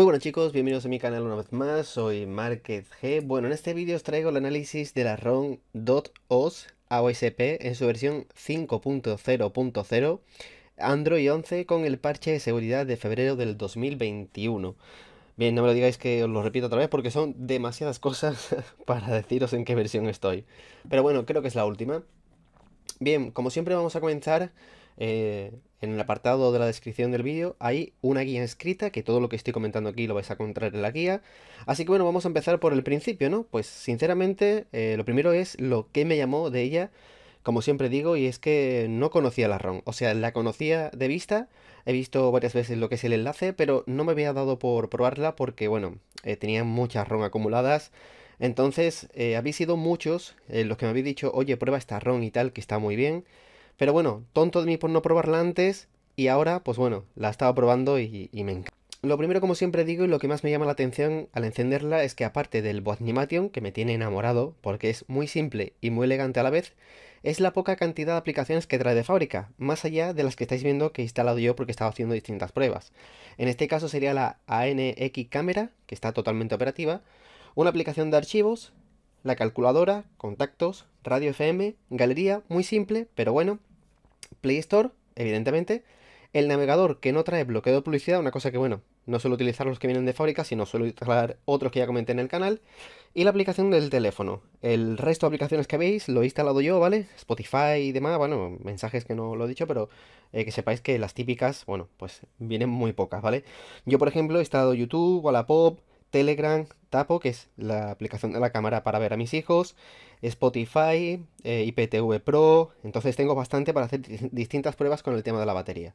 Muy buenas chicos, bienvenidos a mi canal una vez más, soy Market G. Bueno, en este vídeo os traigo el análisis de la ROM .os AOSP en su versión 5.0.0 Android 11 con el parche de seguridad de febrero del 2021. Bien, no me lo digáis que os lo repito otra vez porque son demasiadas cosas para deciros en qué versión estoy. Pero bueno, creo que es la última. Bien, como siempre vamos a comenzar eh, en el apartado de la descripción del vídeo hay una guía escrita, que todo lo que estoy comentando aquí lo vais a encontrar en la guía. Así que bueno, vamos a empezar por el principio, ¿no? Pues sinceramente, eh, lo primero es lo que me llamó de ella, como siempre digo, y es que no conocía la ROM. O sea, la conocía de vista, he visto varias veces lo que es el enlace, pero no me había dado por probarla porque, bueno, eh, tenía muchas ROM acumuladas. Entonces, habéis sido muchos los que me habéis dicho, oye, prueba esta ROM y tal, que está muy bien. Pero bueno, tonto de mí por no probarla antes y ahora, pues bueno, la estaba probando y, me encanta. Lo primero, como siempre digo, y lo que más me llama la atención al encenderla es que aparte del Boatnimation, que me tiene enamorado porque es muy simple y muy elegante a la vez, es la poca cantidad de aplicaciones que trae de fábrica, más allá de las que estáis viendo que he instalado yo porque estaba haciendo distintas pruebas. En este caso sería la ANX Camera, que está totalmente operativa, una aplicación de archivos, la calculadora, contactos, radio FM, galería, muy simple, pero bueno, Play Store, evidentemente, el navegador que no trae bloqueo de publicidad, una cosa que, bueno, no suelo utilizar los que vienen de fábrica, sino suelo utilizar otros que ya comenté en el canal, y la aplicación del teléfono. El resto de aplicaciones que veis lo he instalado yo, ¿vale? Spotify y demás, bueno, mensajes que no lo he dicho, pero eh, que sepáis que las típicas, bueno, pues vienen muy pocas, ¿vale? Yo, por ejemplo, he instalado YouTube, Wallapop, Telegram, Tapo, que es la aplicación de la cámara para ver a mis hijos, Spotify, eh, IPTV Pro, entonces tengo bastante para hacer distintas pruebas con el tema de la batería.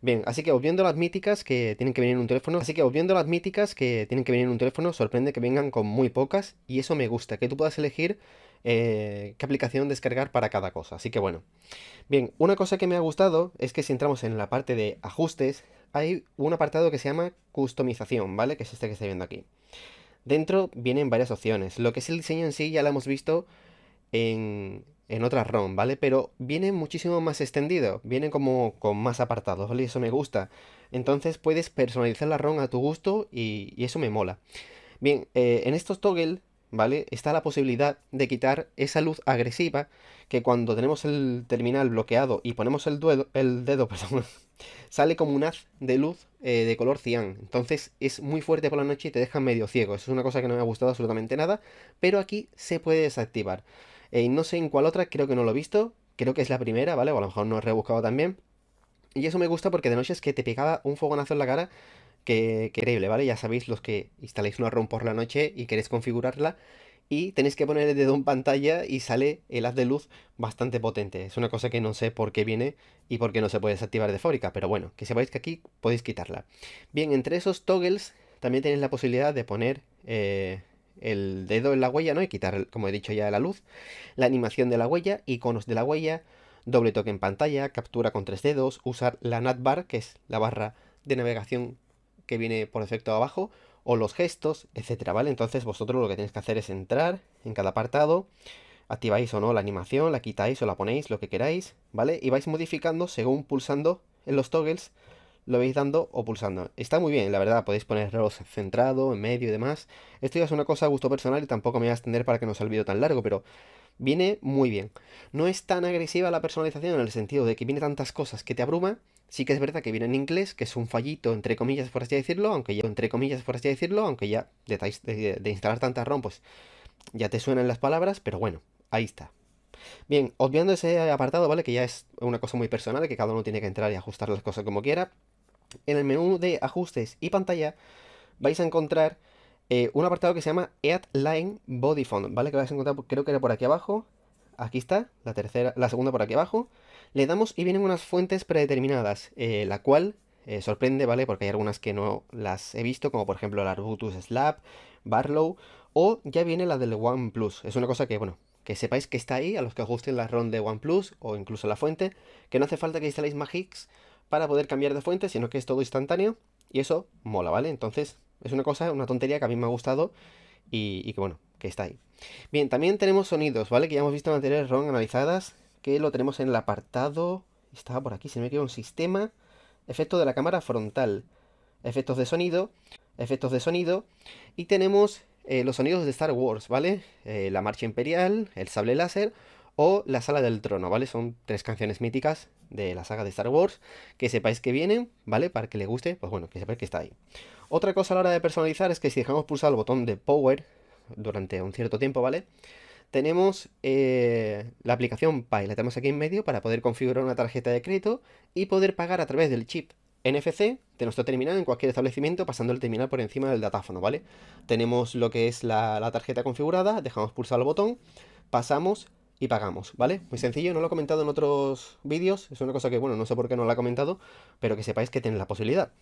Bien, así que volviendo las míticas que tienen que venir en un teléfono, así que volviendo las míticas que tienen que venir en un teléfono, sorprende que vengan con muy pocas y eso me gusta, que tú puedas elegir eh, qué aplicación descargar para cada cosa, así que bueno. Bien, una cosa que me ha gustado es que si entramos en la parte de ajustes, hay un apartado que se llama customización, ¿vale? Que es este que estáis viendo aquí. Dentro vienen varias opciones. Lo que es el diseño en sí ya lo hemos visto en, en otras ROM, ¿vale? Pero viene muchísimo más extendido, viene como con más apartados, ¿vale? Y eso me gusta. Entonces puedes personalizar la ROM a tu gusto y, eso me mola. Bien, eh, en estos toggle, ¿vale? Está la posibilidad de quitar esa luz agresiva que cuando tenemos el terminal bloqueado y ponemos el, el dedo, perdón, sale como un haz de luz eh, de color cian. Entonces es muy fuerte por la noche y te deja medio ciego. Eso es una cosa que no me ha gustado absolutamente nada. Pero aquí se puede desactivar. Eh, no sé en cuál otra, creo que no lo he visto. Creo que es la primera, ¿vale? O a lo mejor no he rebuscado también. Y eso me gusta porque de noche es que te pegaba un fogonazo en la cara que, que ¿vale? Ya sabéis los que instaláis una ROM por la noche y queréis configurarla y tenéis que poner el dedo en pantalla y sale el haz de luz bastante potente. Es una cosa que no sé por qué viene y por qué no se puede desactivar de fábrica, pero bueno, que sepáis que aquí podéis quitarla. Bien, entre esos toggles también tenéis la posibilidad de poner eh, el dedo en la huella, ¿no? Y quitar, como he dicho ya, la luz, la animación de la huella, iconos de la huella, doble toque en pantalla, captura con tres dedos, usar la navbar, que es la barra de navegación que viene por defecto abajo, o los gestos, etcétera, ¿vale? Entonces vosotros lo que tenéis que hacer es entrar en cada apartado, activáis o no la animación, la quitáis o la ponéis, lo que queráis, ¿vale? Y vais modificando según pulsando en los toggles, lo vais dando o pulsando. Está muy bien, la verdad, podéis poner ponerlos centrado, en medio y demás. Esto ya es una cosa a gusto personal y tampoco me voy a extender para que no sea el vídeo tan largo, pero viene muy bien. No es tan agresiva la personalización en el sentido de que viene tantas cosas que te abruma, Sí que es verdad que viene en inglés, que es un fallito, entre comillas, por así decirlo, aunque ya, entre comillas, por así decirlo, aunque ya de, de, instalar tanta ROM, pues ya te suenan las palabras, pero bueno, ahí está. Bien, obviando ese apartado, ¿vale? Que ya es una cosa muy personal, que cada uno tiene que entrar y ajustar las cosas como quiera. En el menú de ajustes y pantalla vais a encontrar eh, un apartado que se llama Add Line Body Font, ¿vale? Que vais a encontrar, creo que era por aquí abajo. Aquí está, la tercera, la segunda por aquí abajo. Le damos y vienen unas fuentes predeterminadas, eh, la cual eh, sorprende, ¿vale? Porque hay algunas que no las he visto, como por ejemplo la Arbutus Slab, Barlow, o ya viene la del OnePlus. Es una cosa que, bueno, que sepáis que está ahí, a los que ajusten la ROM de OnePlus o incluso la fuente, que no hace falta que instaléis Magix para poder cambiar de fuente, sino que es todo instantáneo y eso mola, ¿vale? Entonces es una cosa, una tontería que a mí me ha gustado y, que bueno, que está ahí. Bien, también tenemos sonidos, ¿vale? Que ya hemos visto en anteriores ROM analizadas que lo tenemos en el apartado, estaba por aquí, se me quedó un sistema, efecto de la cámara frontal, efectos de sonido, efectos de sonido y tenemos eh, los sonidos de Star Wars, ¿vale? Eh, la marcha imperial, el sable láser o la sala del trono, ¿vale? Son tres canciones míticas de la saga de Star Wars que sepáis que vienen, ¿vale? Para que le guste, pues bueno, que sepáis que está ahí. Otra cosa a la hora de personalizar es que si dejamos pulsado el botón de Power durante un cierto tiempo, ¿vale? Tenemos eh, la aplicación Pay, la tenemos aquí en medio para poder configurar una tarjeta de crédito y poder pagar a través del chip NFC de nuestro terminal en cualquier establecimiento pasando el terminal por encima del datáfono, ¿vale? Tenemos lo que es la tarjeta configurada, dejamos pulsar el botón, pasamos y pagamos, ¿vale? Muy sencillo, no lo he comentado en otros vídeos, es una cosa que, bueno, no sé por qué no lo he comentado, pero que sepáis que tenéis la posibilidad.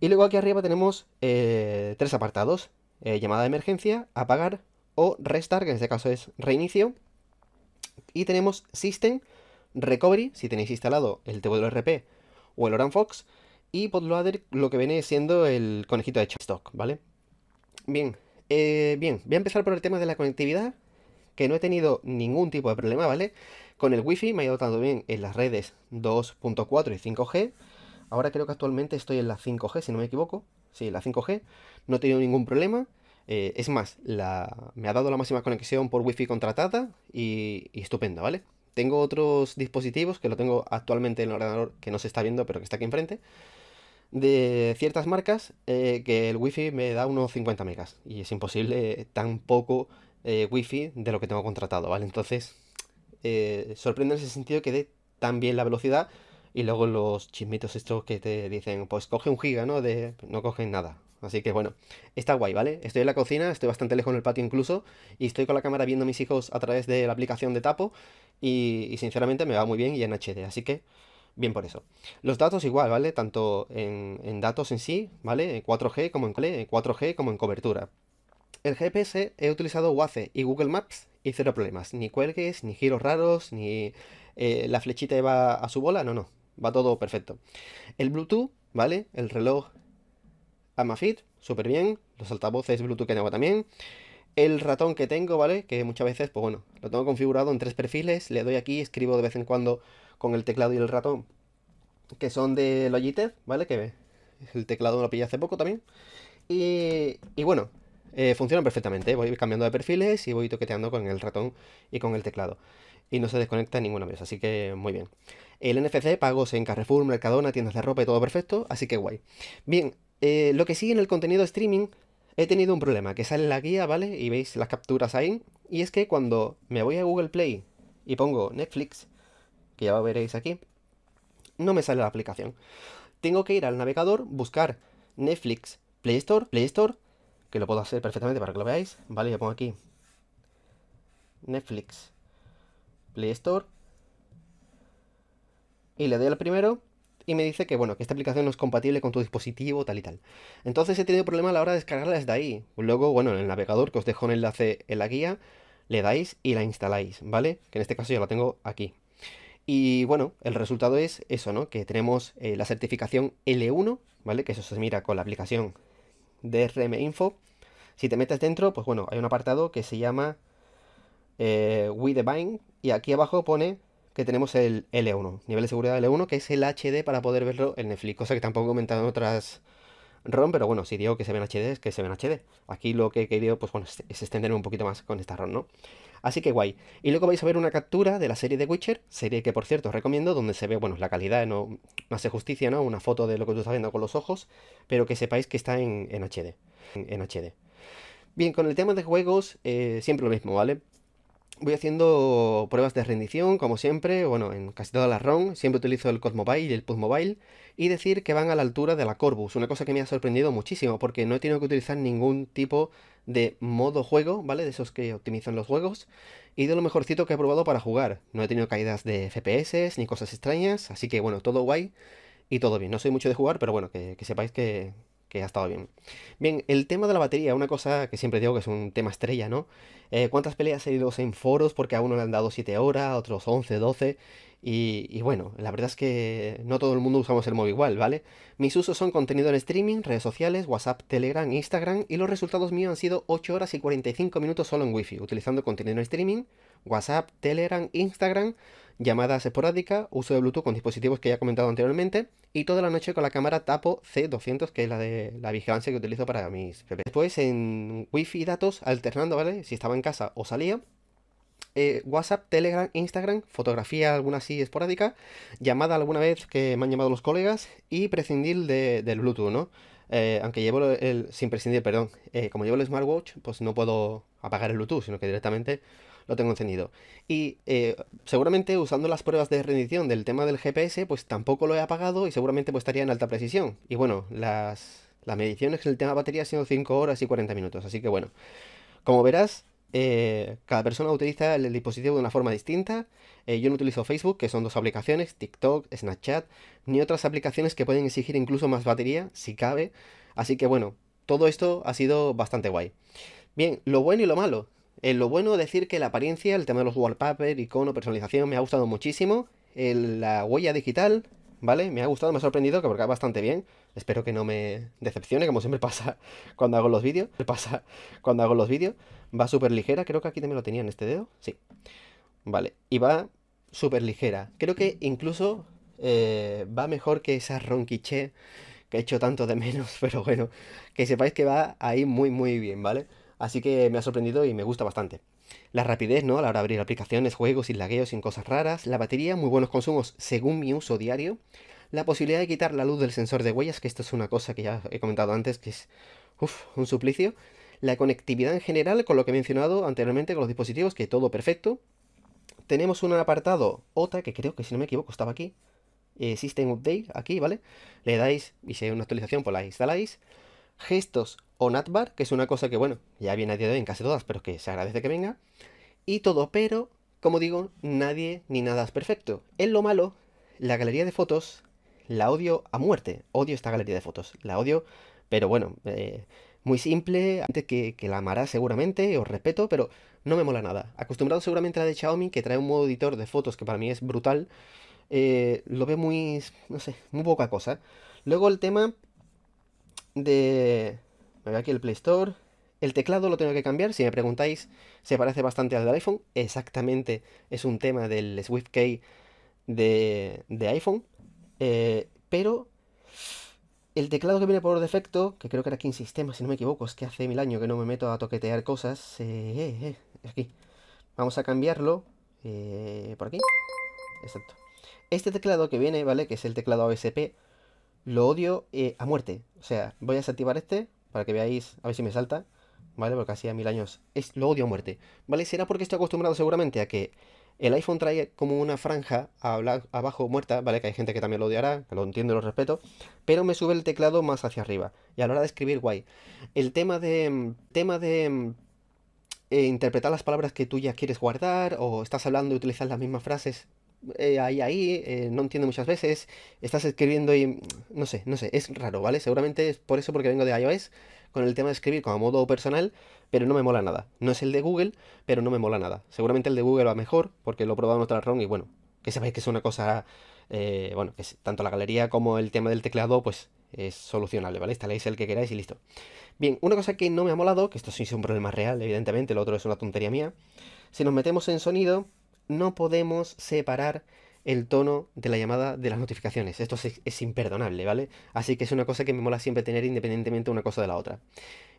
Y luego aquí arriba tenemos eh, tres apartados, eh, llamada de emergencia, apagar o restart, que en este caso es reinicio. Y tenemos System, Recovery, si tenéis instalado el TWRP o el Oran Fox, y Podloader, lo que viene siendo el conejito de stock, ¿vale? Bien, eh, bien, voy a empezar por el tema de la conectividad, que no he tenido ningún tipo de problema, ¿vale? Con el Wi-Fi me ha ido tanto bien en las redes 2.4 y 5G. Ahora creo que actualmente estoy en la 5G, si no me equivoco. Sí, la 5G. No he tenido ningún problema. Eh, es más, me ha dado la máxima conexión por Wi-Fi contratada y, y estupenda, ¿vale? Tengo otros dispositivos que lo tengo actualmente en el ordenador que no se está viendo, pero que está aquí enfrente de ciertas marcas eh, que el wifi me da unos 50 megas y es imposible tan poco eh, wifi de lo que tengo contratado, ¿vale? Entonces, eh, sorprende en ese sentido que dé tan bien la velocidad y luego los chismitos estos que te dicen, pues coge un giga, ¿no? De, no cogen nada. Así que bueno, está guay, ¿vale? Estoy en la cocina, estoy bastante lejos en el patio incluso, y estoy con la cámara viendo a mis hijos a través de la aplicación de Tapo, y, sinceramente me va muy bien y en HD, así que bien por eso. Los datos igual, ¿vale? Tanto en, datos en sí, ¿vale? En 4G como en, en 4G como en cobertura. El GPS he utilizado Waze y Google Maps y cero problemas. Ni cuelgues, ni giros raros, ni eh, la flechita va a su bola. No, no. Va todo perfecto. El Bluetooth, ¿vale? El reloj Amafit, súper bien. Los altavoces Bluetooth que tengo también. El ratón que tengo, ¿vale? Que muchas veces, pues bueno, lo tengo configurado en tres perfiles. Le doy aquí, escribo de vez en cuando con el teclado y el ratón. Que son de Logitech, ¿vale? Que el teclado lo pillé hace poco también. Y, y bueno, eh, funcionan perfectamente. Voy cambiando de perfiles y voy toqueteando con el ratón y con el teclado. Y no se desconecta ninguna vez, así que muy bien. El NFC, pagos en Carrefour, Mercadona, tiendas de ropa y todo perfecto, así que guay. Bien, eh, lo que sigue en el contenido streaming, he tenido un problema, que sale la guía, ¿vale? Y veis las capturas ahí. Y es que cuando me voy a Google Play y pongo Netflix, que ya veréis aquí, no me sale la aplicación. Tengo que ir al navegador, buscar Netflix Play Store, Play Store, que lo puedo hacer perfectamente para que lo veáis. Vale, yo pongo aquí Netflix Play Store y le doy al primero y me dice que bueno, que esta aplicación no es compatible con tu dispositivo, tal y tal. Entonces he tenido problema a la hora de descargarla desde ahí. Luego, bueno, en el navegador, que os dejo un enlace en la guía, le dais y la instaláis, ¿vale? Que en este caso ya la tengo aquí. Y bueno, el resultado es eso, ¿no? Que tenemos eh, la certificación L1, ¿vale? Que eso se mira con la aplicación DRM Info. Si te metes dentro, pues bueno, hay un apartado que se llama eh, We Divine y aquí abajo pone que tenemos el L1, nivel de seguridad L1, que es el HD para poder verlo en Netflix, cosa que tampoco he comentado en otras ROM, pero bueno, si digo que se ven HD, es que se ven HD. Aquí lo que he querido, pues bueno, es extenderme un poquito más con esta ROM, ¿no? Así que guay. Y luego vais a ver una captura de la serie de Witcher, serie que por cierto os recomiendo, donde se ve, bueno, la calidad no, hace justicia, ¿no? Una foto de lo que tú estás viendo con los ojos, pero que sepáis que está en, HD. En, HD. Bien, con el tema de juegos, eh, siempre lo mismo, ¿vale? Voy haciendo pruebas de rendición, como siempre, bueno, en casi todas las ROM, siempre utilizo el Mobile y el Mobile y decir que van a la altura de la Corbus, una cosa que me ha sorprendido muchísimo, porque no he tenido que utilizar ningún tipo de modo juego, ¿vale? De esos que optimizan los juegos, y de lo mejorcito que he probado para jugar. No he tenido caídas de FPS ni cosas extrañas, así que bueno, todo guay y todo bien. No soy mucho de jugar, pero bueno, que sepáis que, que ha estado bien. Bien, el tema de la batería, una cosa que siempre digo que es un tema estrella, ¿no? Eh, ¿Cuántas peleas he ido en foros? Porque a uno le han dado 7 horas, a otros 11, 12. Y, bueno, la verdad es que no todo el mundo usamos el móvil igual, ¿vale? Mis usos son contenido en streaming, redes sociales, WhatsApp, Telegram, Instagram y los resultados míos han sido 8 horas y 45 minutos solo en Wi-Fi, utilizando contenido en streaming, WhatsApp, Telegram, Instagram llamadas esporádicas, uso de Bluetooth con dispositivos que ya he comentado anteriormente y toda la noche con la cámara Tapo C200, que es la de la vigilancia que utilizo para mis bebés. Después en Wi-Fi y datos, alternando, ¿vale? Si estaba en casa o salía. Eh, WhatsApp, Telegram, Instagram, fotografía alguna así esporádica, llamada alguna vez que me han llamado los colegas y prescindir del Bluetooth, ¿no? Eh, aunque llevo el, sin prescindir, perdón, eh, como llevo el smartwatch, pues no puedo apagar el Bluetooth, sino que directamente lo tengo encendido. Y eh, seguramente usando las pruebas de rendición del tema del GPS, pues tampoco lo he apagado y seguramente pues estaría en alta precisión. Y bueno, las, las mediciones en el tema batería han sido 5 horas y 40 minutos, así que bueno, como verás, cada persona utiliza el dispositivo de una forma distinta. yo no utilizo Facebook, que son dos aplicaciones, TikTok, Snapchat, ni otras aplicaciones que pueden exigir incluso más batería, si cabe. Así que bueno, todo esto ha sido bastante guay. Bien, lo bueno y lo malo. En lo bueno decir que la apariencia, el tema de los wallpaper, icono, personalización me ha gustado muchísimo. la huella digital, ¿vale? Me ha gustado, me ha sorprendido, que porque va bastante bien. Espero que no me decepcione, como siempre pasa cuando hago los vídeos. Pasa cuando hago los vídeos. Va súper ligera, creo que aquí también lo tenía en este dedo. Sí. Vale, y va súper ligera. Creo que incluso eh, va mejor que esa ronquiche que he hecho tanto de menos, pero bueno, que sepáis que va ahí muy muy bien, ¿vale? Así que me ha sorprendido y me gusta bastante. La rapidez, ¿no? A la hora de abrir aplicaciones, juegos, sin lagueos, sin cosas raras. La batería, muy buenos consumos según mi uso diario. La posibilidad de quitar la luz del sensor de huellas, que esto es una cosa que ya he comentado antes, que es un suplicio. La conectividad en general, con lo que he mencionado anteriormente con los dispositivos, que todo perfecto. Tenemos un apartado OTA, que creo que si no me equivoco estaba aquí, eh, System Update aquí, ¿vale? Le dais y si hay una actualización, pues la instaláis. Gestos o Natbar, que es una cosa que, bueno, ya viene a día de hoy en casi todas, pero que se agradece que venga. Y todo, pero, como digo, nadie ni nada es perfecto. En lo malo, la galería de fotos la odio a muerte. Odio esta galería de fotos. La odio, pero bueno, eh, muy simple, antes que, que, la amará seguramente, os respeto, pero no me mola nada. Acostumbrado seguramente a la de Xiaomi, que trae un modo editor de fotos que para mí es brutal, eh, lo ve muy, no sé, muy poca cosa. Luego el tema de... Me veo aquí el Play Store. El teclado lo tengo que cambiar, si me preguntáis, se parece bastante al del iPhone. Exactamente, es un tema del SwiftKey de, de iPhone. Eh, pero el teclado que viene por defecto, que creo que era aquí en sistema, si no me equivoco, es que hace mil años que no me meto a toquetear cosas. Eh, aquí. Vamos a cambiarlo por aquí. Exacto. Este teclado que viene, ¿vale? Que es el teclado ASP, lo odio eh, a muerte. O sea, voy a desactivar este para que veáis, a ver si me salta, ¿vale? Porque hacía mil años. Es, lo odio a muerte, ¿vale? Será porque estoy acostumbrado seguramente a que el iPhone trae como una franja abajo muerta, ¿vale? Que hay gente que también lo odiará, que lo entiendo y lo respeto, pero me sube el teclado más hacia arriba. Y a la hora de escribir, guay. El tema de... Tema de... Eh, interpretar las palabras que tú ya quieres guardar o estás hablando y utilizas las mismas frases eh, ahí, ahí, eh, no entiendo muchas veces, estás escribiendo y no sé, no sé, es raro, ¿vale? Seguramente es por eso porque vengo de iOS con el tema de escribir como modo personal, pero no me mola nada. No es el de Google, pero no me mola nada. Seguramente el de Google va mejor porque lo he probado en otra ROM y bueno, que sabéis que es una cosa, eh, bueno, que es, tanto la galería como el tema del teclado, pues es solucionable, ¿vale? Instaláis el que queráis y listo. Bien, una cosa que no me ha molado, que esto sí es un problema real, evidentemente, lo otro es una tontería mía. Si nos metemos en sonido, no podemos separar el tono de la llamada de las notificaciones. Esto es, imperdonable, ¿vale? Así que es una cosa que me mola siempre tener independientemente una cosa de la otra.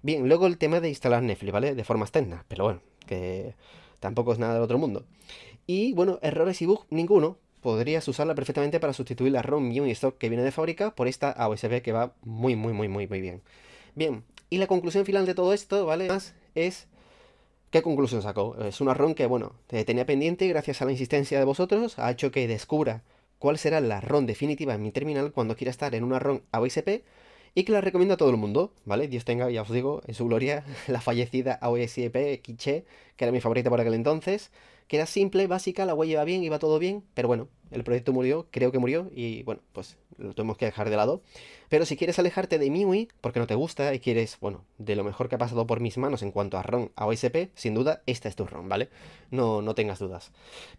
Bien, luego el tema de instalar Netflix, ¿vale? De forma externa, pero bueno, que tampoco es nada del otro mundo. Y bueno, errores y bugs, ninguno. Podrías usarla perfectamente para sustituir la ROM y stock que viene de fábrica por esta a que va muy, muy, muy, muy, muy bien. Bien, y la conclusión final de todo esto, ¿vale? Es ¿Qué conclusión sacó? Es una ROM que, bueno, tenía pendiente y gracias a la insistencia de vosotros ha hecho que descubra cuál será la ROM definitiva en mi terminal cuando quiera estar en una ROM AOSP y que la recomiendo a todo el mundo, ¿vale? Dios tenga, ya os digo, en su gloria, la fallecida AOSP Quiche, que era mi favorita por aquel entonces, que era simple, básica, la web iba bien, iba todo bien, pero bueno, el proyecto murió, creo que murió, y bueno, pues lo tenemos que dejar de lado. Pero si quieres alejarte de MIUI, porque no te gusta y quieres, bueno, de lo mejor que ha pasado por mis manos en cuanto a ROM a OSP, sin duda, esta es tu ROM, ¿vale? No, no tengas dudas.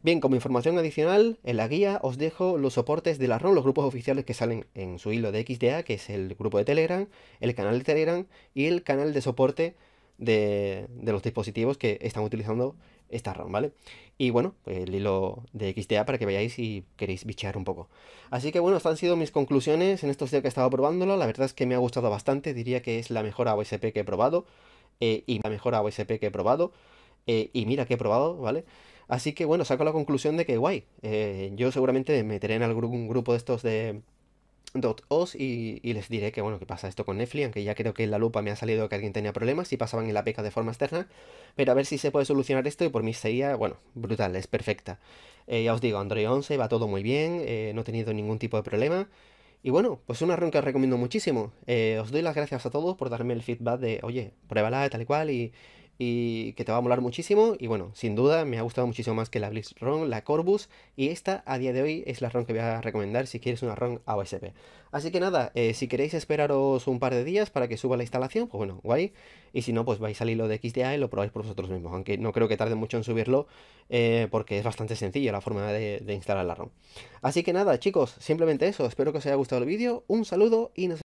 Bien, como información adicional, en la guía os dejo los soportes de la ROM, los grupos oficiales que salen en su hilo de XDA, que es el grupo de Telegram, el canal de Telegram y el canal de soporte de, los dispositivos que están utilizando esta ROM, ¿vale? Y bueno, el hilo de XDA para que veáis si queréis bichear un poco. Así que bueno, estas han sido mis conclusiones en estos días que he estado probándolo. La verdad es que me ha gustado bastante, diría que es la mejor AOSP que he probado. Eh, y la mejor AOSP que he probado. Eh, y mira que he probado, ¿vale? Así que bueno, saco la conclusión de que guay. Eh, yo seguramente me meteré en algún grupo de estos de .os y, y, les diré que bueno, que pasa esto con Netflix, aunque ya creo que en la lupa me ha salido que alguien tenía problemas y pasaban en la peca de forma externa, pero a ver si se puede solucionar esto y por mí sería, bueno, brutal, es perfecta. Eh, ya os digo, Android 11 va todo muy bien, eh, no he tenido ningún tipo de problema. Y bueno, pues una ROM que os recomiendo muchísimo. Eh, os doy las gracias a todos por darme el feedback de, oye, pruébala tal y cual y, y que te va a molar muchísimo. Y bueno, sin duda me ha gustado muchísimo más que la Blitz ROM, la Corbus. Y esta a día de hoy es la ROM que voy a recomendar si quieres una ROM AOSP. Así que nada, eh, si queréis esperaros un par de días para que suba la instalación, pues bueno, guay. Y si no, pues vais a salir lo de XDA y lo probáis por vosotros mismos. Aunque no creo que tarde mucho en subirlo eh, porque es bastante sencilla la forma de, de instalar la ROM. Así que nada, chicos, simplemente eso. Espero que os haya gustado el vídeo. Un saludo y nos